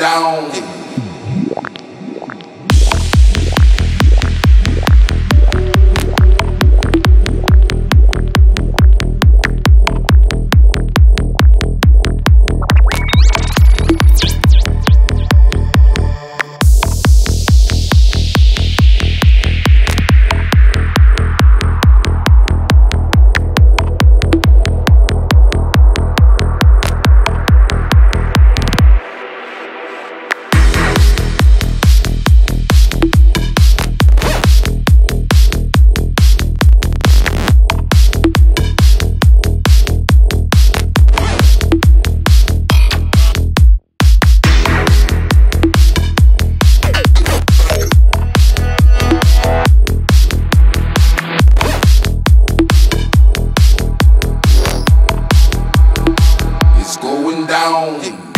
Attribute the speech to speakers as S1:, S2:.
S1: Down. Down.